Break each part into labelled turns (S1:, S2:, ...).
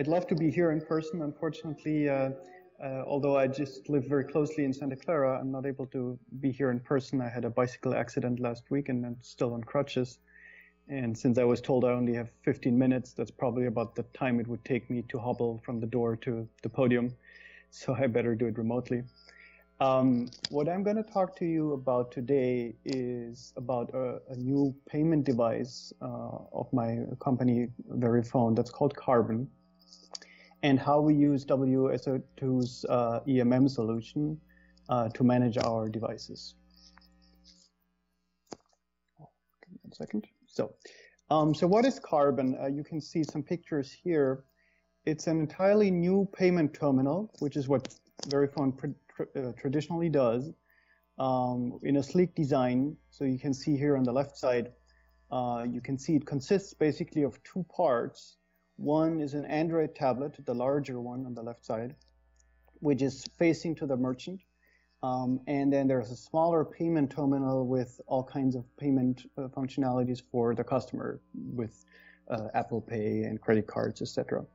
S1: I'd love to be here in person. Unfortunately, uh, uh, although I just live very closely in Santa Clara, I'm not able to be here in person. I had a bicycle accident last week and I'm still on crutches. And since I was told I only have 15 minutes, that's probably about the time it would take me to hobble from the door to the podium. So I better do it remotely. Um, what I'm going to talk to you about today is about a, a new payment device uh, of my company Verifone that's called Carbon, and how we use WSO2's uh, EMM solution uh, to manage our devices. One second. So, um, so what is Carbon? Uh, you can see some pictures here. It's an entirely new payment terminal, which is what Verifone uh, traditionally does um, in a sleek design. So you can see here on the left side, uh, you can see it consists basically of two parts. One is an Android tablet, the larger one on the left side, which is facing to the merchant. Um, and then there's a smaller payment terminal with all kinds of payment uh, functionalities for the customer with uh, Apple Pay and credit cards, etc.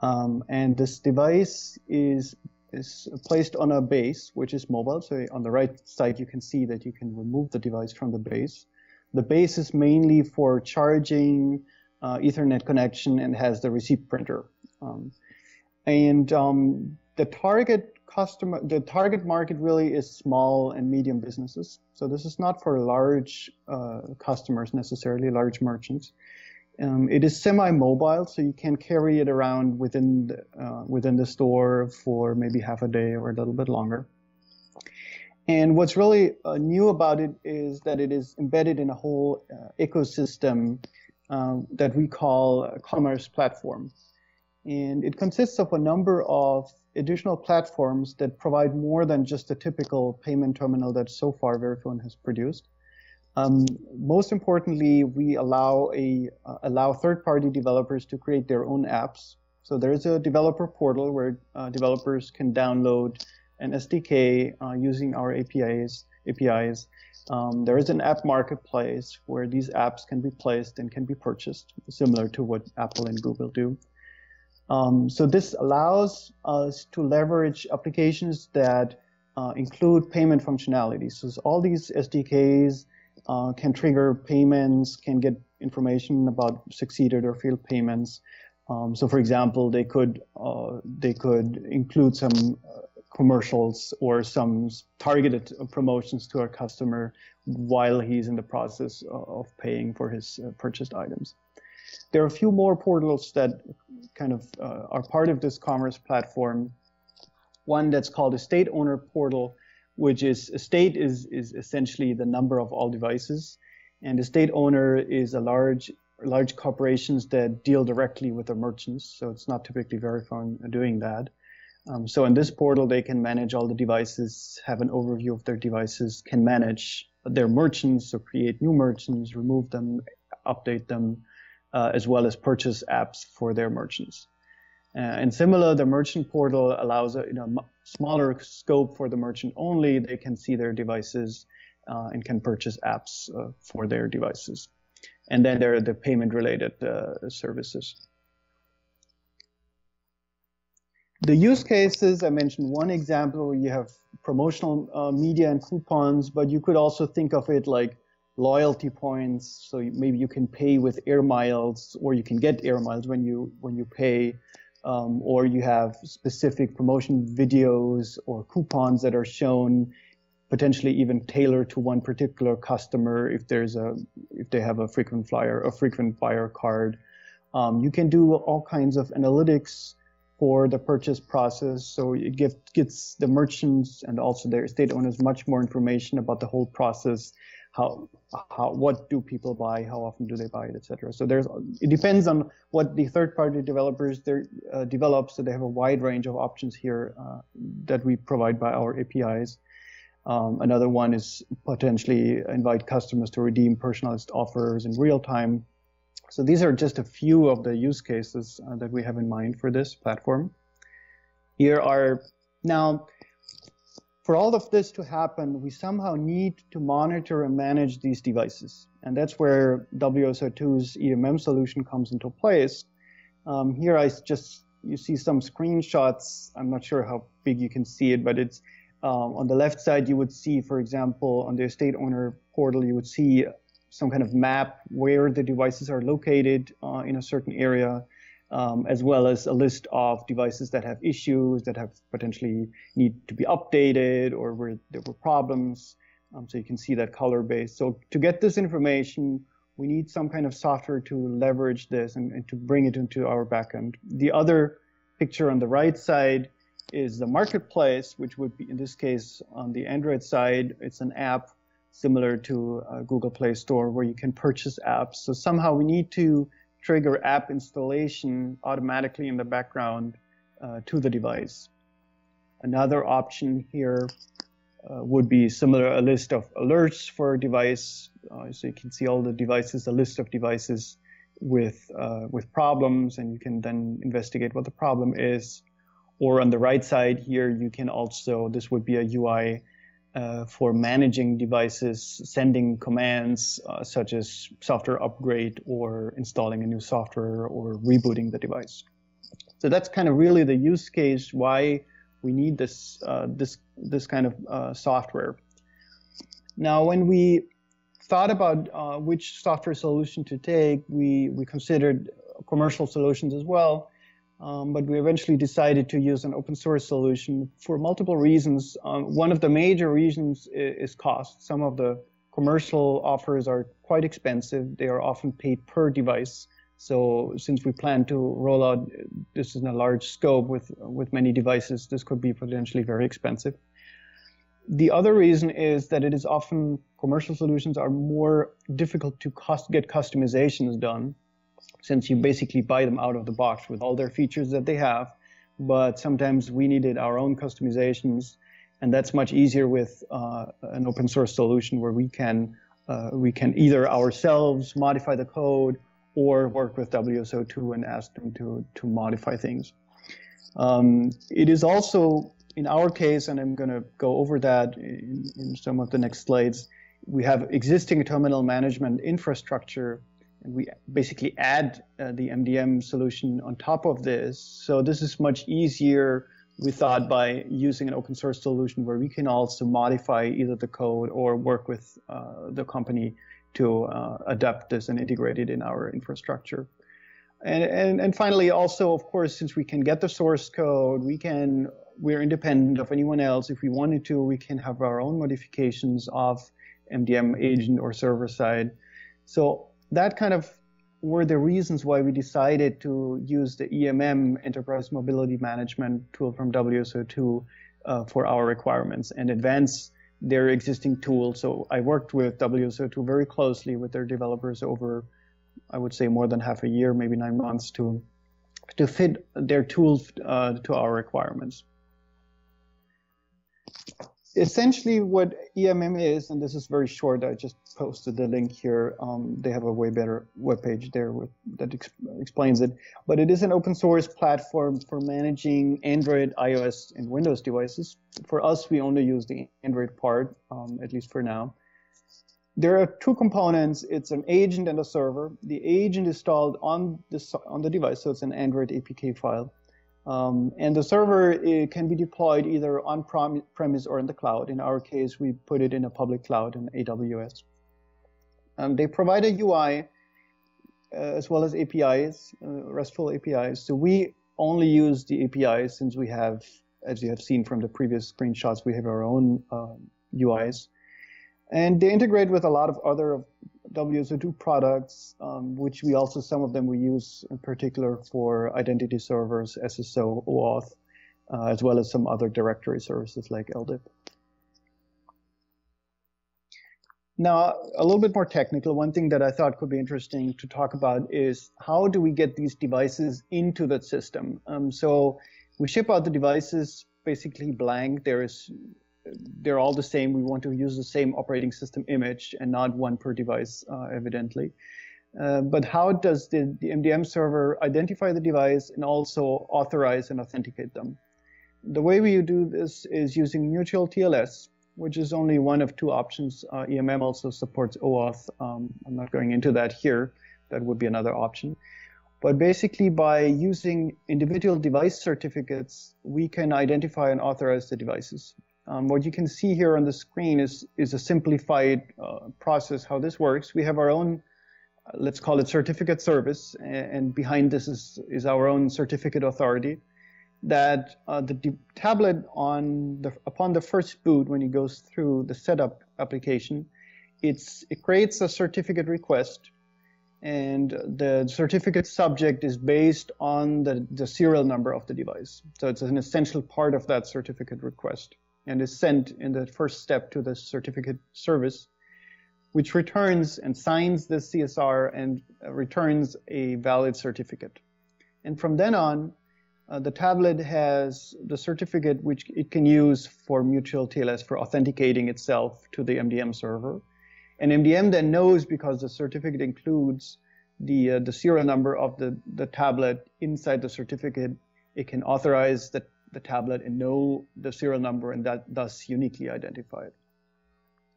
S1: Um, and this device is is placed on a base, which is mobile. So on the right side, you can see that you can remove the device from the base. The base is mainly for charging, uh, Ethernet connection, and has the receipt printer. Um, and um, the target customer, the target market really is small and medium businesses. So this is not for large uh, customers necessarily, large merchants. Um, it is semi-mobile, so you can carry it around within the, uh, within the store for maybe half a day or a little bit longer. And what's really uh, new about it is that it is embedded in a whole uh, ecosystem uh, that we call commerce platform. And it consists of a number of additional platforms that provide more than just a typical payment terminal that so far Verifone has produced. Um, most importantly, we allow a uh, allow third-party developers to create their own apps. So there is a developer portal where uh, developers can download an SDK uh, using our APIs. APIs. Um, there is an app marketplace where these apps can be placed and can be purchased, similar to what Apple and Google do. Um, so this allows us to leverage applications that uh, include payment functionality. So all these SDKs uh, can trigger payments, can get information about succeeded or failed payments. Um, so, for example, they could uh, they could include some commercials or some targeted promotions to our customer while he's in the process of paying for his uh, purchased items. There are a few more portals that kind of uh, are part of this commerce platform. One that's called estate owner portal, which is a state is, is essentially the number of all devices. And the state owner is a large large corporations that deal directly with the merchants. So it's not typically Verifone doing that. Um, so in this portal, they can manage all the devices, have an overview of their devices, can manage their merchants, so create new merchants, remove them, update them, uh, as well as purchase apps for their merchants. Uh, and similar, the merchant portal allows a you know, smaller scope for the merchant only. They can see their devices uh, and can purchase apps uh, for their devices. And then there are the payment related uh, services. The use cases, I mentioned one example where you have promotional uh, media and coupons, but you could also think of it like loyalty points. So maybe you can pay with air miles or you can get air miles when you, when you pay um, or you have specific promotion videos or coupons that are shown potentially even tailored to one particular customer if there's a if they have a frequent flyer a frequent buyer card um, you can do all kinds of analytics for the purchase process. So it gives, gets the merchants and also their estate owners much more information about the whole process. How how what do people buy? How often do they buy it etc so there's it depends on what the third party developers uh, develop. So they have a wide range of options here uh, that we provide by our apis um, another one is potentially invite customers to redeem personalized offers in real time so these are just a few of the use cases uh, that we have in mind for this platform here are now for all of this to happen, we somehow need to monitor and manage these devices. And that's where WSO2's EMM solution comes into place. Um, here I just you see some screenshots. I'm not sure how big you can see it, but it's um, on the left side. You would see, for example, on the estate owner portal, you would see some kind of map where the devices are located uh, in a certain area, um, as well as a list of devices that have issues that have potentially need to be updated or where there were problems. Um, so you can see that color base. So to get this information, we need some kind of software to leverage this and, and to bring it into our backend. The other picture on the right side is the marketplace, which would be in this case on the Android side, it's an app similar to Google Play Store where you can purchase apps. So somehow we need to trigger app installation automatically in the background uh, to the device. Another option here uh, would be similar, a list of alerts for a device. Uh, so you can see all the devices, a list of devices with, uh, with problems, and you can then investigate what the problem is. Or on the right side here, you can also, this would be a UI uh, for managing devices, sending commands uh, such as software upgrade or installing a new software or rebooting the device. So that's kind of really the use case why we need this uh, this this kind of uh, software. Now, when we thought about uh, which software solution to take, we we considered commercial solutions as well. Um, but we eventually decided to use an open source solution for multiple reasons. Um, one of the major reasons is, is, cost. Some of the commercial offers are quite expensive. They are often paid per device. So since we plan to roll out this in a large scope with with many devices, this could be potentially very expensive. The other reason is that it is often commercial solutions are more difficult to cost, get customizations done since you basically buy them out of the box with all their features that they have. But sometimes we needed our own customizations, and that's much easier with uh, an open source solution where we can uh, we can either ourselves modify the code or work with WSO2 and ask them to to modify things. Um, it is also in our case, and I'm going to go over that in, in some of the next slides. We have existing terminal management infrastructure and we basically add uh, the MDM solution on top of this. So this is much easier, we thought, by using an open source solution where we can also modify either the code or work with uh, the company to uh, adapt this and integrate it in our infrastructure. And, and, and finally, also, of course, since we can get the source code, we can, we're independent of anyone else. If we wanted to, we can have our own modifications of MDM agent or server side. So that kind of were the reasons why we decided to use the EMM Enterprise Mobility Management tool from WSO2 uh, for our requirements and advance their existing tools. So I worked with WSO2 very closely with their developers over, I would say, more than half a year, maybe nine months to to fit their tools uh, to our requirements essentially what EMM is, and this is very short, I just posted the link here. Um, they have a way better webpage there with, that ex explains it. But it is an open source platform for managing Android, iOS, and Windows devices. For us, we only use the Android part, um, at least for now. There are two components. It's an agent and a server. The agent is installed on the, on the device, so it's an Android APK file. Um, and the server can be deployed either on premise or in the cloud. In our case, we put it in a public cloud in AWS. Um, they provide a UI uh, as well as APIs, uh, RESTful APIs. So we only use the APIs since we have, as you have seen from the previous screenshots, we have our own uh, um, UIs. And they integrate with a lot of other WSO2 products, um, which we also, some of them we use in particular for identity servers, SSO, OAuth, uh, as well as some other directory services like LDAP. Now, a little bit more technical, one thing that I thought could be interesting to talk about is how do we get these devices into the system? Um, so we ship out the devices basically blank. There is they're all the same. We want to use the same operating system image and not one per device, uh, evidently. Uh, but how does the, the MDM server identify the device and also authorize and authenticate them? The way we do this is using mutual TLS, which is only one of two options. Uh, EMM also supports OAuth. Um, I'm not going into that here. That would be another option. But basically, by using individual device certificates, we can identify and authorize the devices. Um, what you can see here on the screen is, is a simplified uh, process how this works. We have our own, uh, let's call it certificate service, and, and, behind this is, is our own certificate authority that uh, the tablet on the, upon the first boot when it goes through the setup application, it's, it creates a certificate request and the certificate subject is based on the, the serial number of the device. So it's an essential part of that certificate request and is sent in the first step to the certificate service, which returns and signs the CSR and returns a valid certificate. And from then on, uh, the tablet has the certificate which it can use for mutual TLS for authenticating itself to the MDM server. And MDM then knows because the certificate includes the uh, the serial number of the, the tablet inside the certificate, it can authorize the, the tablet and know the serial number and that thus uniquely identify it.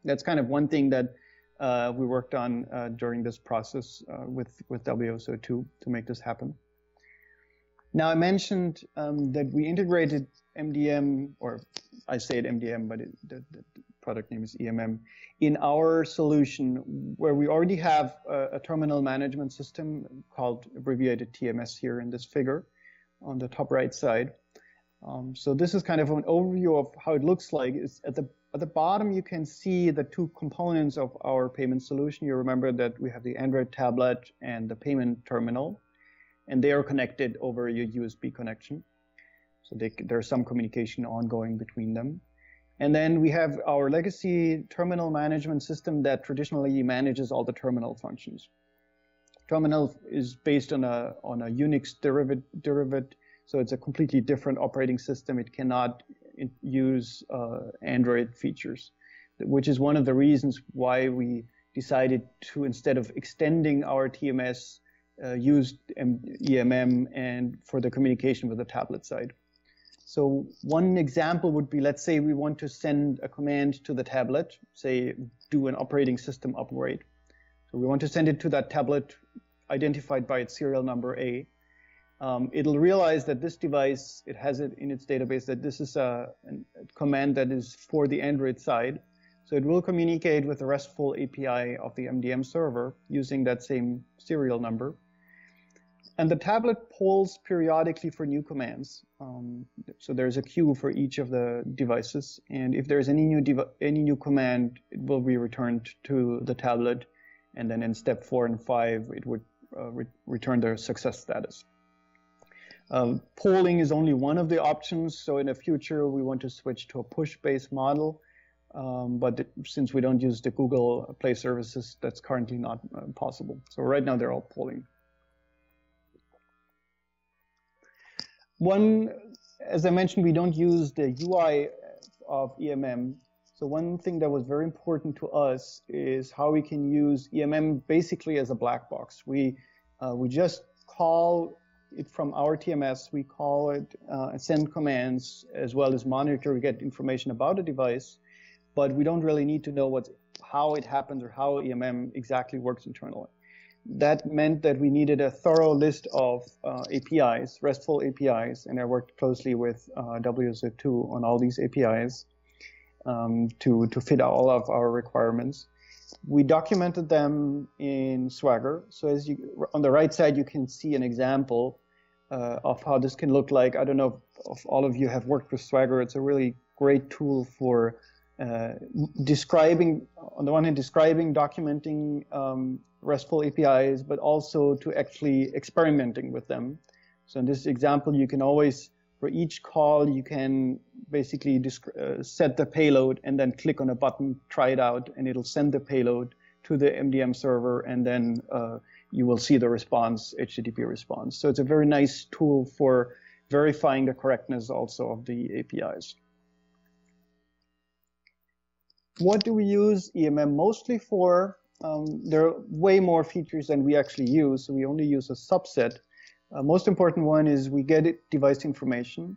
S1: That's kind of one thing that uh, we worked on uh, during this process uh, with, with WSO2 to make this happen. Now I mentioned um, that we integrated MDM, or I say it MDM, but it, the, the, product name is EMM, in our solution where we already have a, a, terminal management system called abbreviated TMS here in this figure on the top right side. Um, so this is kind of an overview of how it looks like. It's at the at the bottom, you can see the two components of our payment solution. You remember that we have the Android tablet and the payment terminal and they are connected over a USB connection. So they, there's some communication ongoing between them. And then we have our legacy terminal management system that traditionally manages all the terminal functions. Terminal is based on a on a Unix derivative, derivative so it's a completely different operating system. It cannot use uh, Android features, which is one of the reasons why we decided to instead of extending our TMS uh, used EMM and for the communication with the tablet side. So one example would be, let's say we want to send a command to the tablet, say do an operating system upgrade. So we want to send it to that tablet identified by its serial number A. Um, it'll realize that this device, it has it in its database that this is a, a, command that is for the Android side. So it will communicate with the RESTful API of the MDM server using that same serial number. And the tablet polls periodically for new commands. Um, so there's a queue for each of the devices, and if there's any new any new command, it will be returned to the tablet, and then in step four and five, it would uh, re return the success status. Um, polling is only one of the options. So in the future, we want to switch to a push-based model. Um, but since we don't use the Google Play services, that's currently not uh, possible. So right now, they're all polling. One, as I mentioned, we don't use the UI of EMM. So one thing that was very important to us is how we can use EMM basically as a black box. We uh, we just call it from our TMS. We call it uh, send commands as well as monitor, we get information about the device, but we don't really need to know what how it happens or how EMM exactly works internally that meant that we needed a thorough list of uh, APIs, RESTful APIs, and I worked closely with uh, WSO2 on all these APIs um, to, to fit all of our requirements. We documented them in Swagger. So as you, on the right side, you can see an example uh, of how this can look like. I don't know if, all of you have worked with Swagger. It's a really great tool for uh, describing, on the one hand, describing, documenting um, RESTful APIs, but also to actually experimenting with them. So in this example, you can always, for each call, you can basically uh, set the payload and then click on a button, try it out, and it'll send the payload to the MDM server, and then uh, you will see the response, HTTP response. So it's a very nice tool for verifying the correctness also of the APIs. What do we use EMM mostly for? Um, there are way more features than we actually use, so we only use a subset. Uh, most important one is we get device information,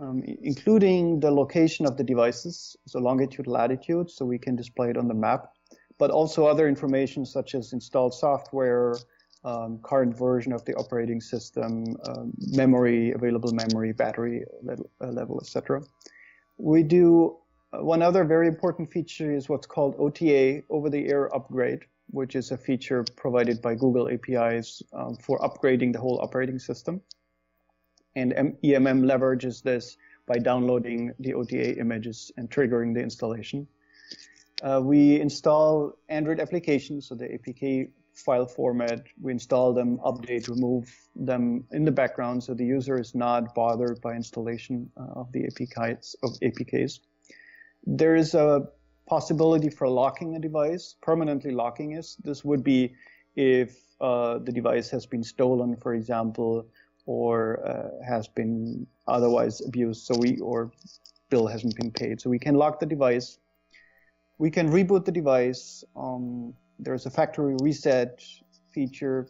S1: um, including the location of the devices, so longitude, latitude, so we can display it on the map, but also other information such as installed software, um, current version of the operating system, um, memory, available memory, battery level, uh, level etc. We do uh, one other very important feature is what's called OTA, over-the-air upgrade, which is a feature provided by Google APIs um, for upgrading the whole operating system. And EMM leverages this by downloading the OTA images and triggering the installation. Uh, we install Android applications, so the APK file format. We install them, update, remove them in the background, so the user is not bothered by installation uh, of the APKs. Of APKs. There is a possibility for locking a device, permanently locking it. This would be if uh, the device has been stolen, for example, or uh, has been otherwise abused. So we or bill hasn't been paid. So we can lock the device. We can reboot the device. Um, there's a factory reset feature.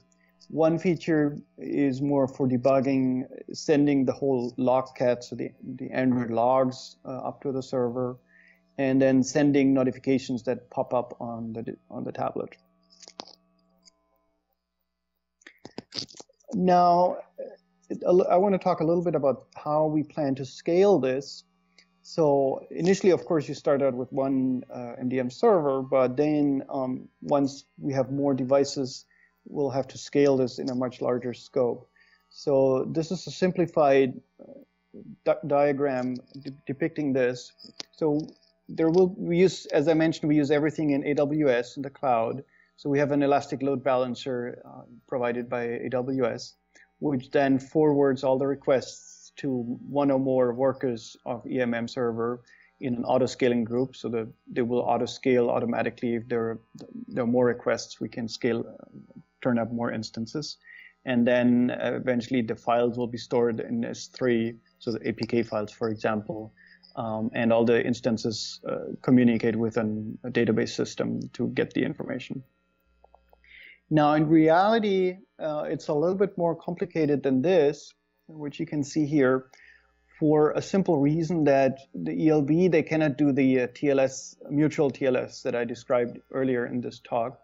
S1: One feature is more for debugging, sending the whole logcat, so the, the Android logs uh, up to the server, and then sending notifications that pop up on the on the tablet. Now, I want to talk a little bit about how we plan to scale this. So initially, of course, you start out with one uh, MDM server, but then um, once we have more devices, we'll have to scale this in a much larger scope. So this is a simplified uh, diagram de depicting this. So there will we use, as I mentioned, we use everything in AWS in the cloud. So we have an elastic load balancer uh, provided by AWS which then forwards all the requests to one or more workers of EMM server in an auto scaling group so that they will auto scale automatically if there are, there are more requests we can scale turn up more instances and then uh, eventually the files will be stored in S3 so the APK files for example um, and all the instances uh, communicate with an, a database system to get the information. Now, in reality, uh, it's a little bit more complicated than this, which you can see here, for a simple reason that the ELB, they cannot do the uh, TLS, mutual TLS that I described earlier in this talk,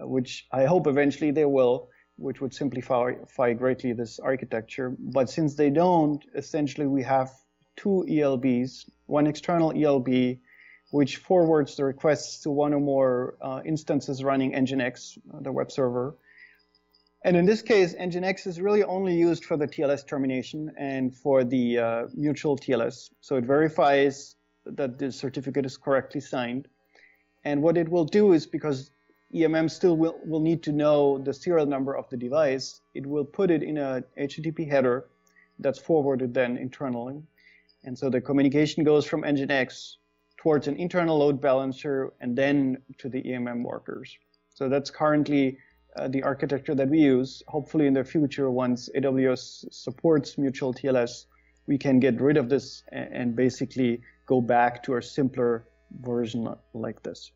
S1: uh, which I hope eventually they will, which would simplify greatly this architecture. But since they don't, essentially we have two ELBs, one external ELB which forwards the requests to one or more uh, instances running Nginx, uh, the web server. And in this case, Nginx is really only used for the TLS termination and for the uh, mutual TLS. So it verifies that the certificate is correctly signed. And what it will do is because EMM still will, will need to know the serial number of the device, it will put it in a HTTP header that's forwarded then internally. And so the communication goes from Nginx towards an internal load balancer and then to the EMM workers. So that's currently Uh, the architecture that we use. Hopefully in the future, once AWS supports mutual TLS, we can get rid of this and, and basically go back to a simpler version like this.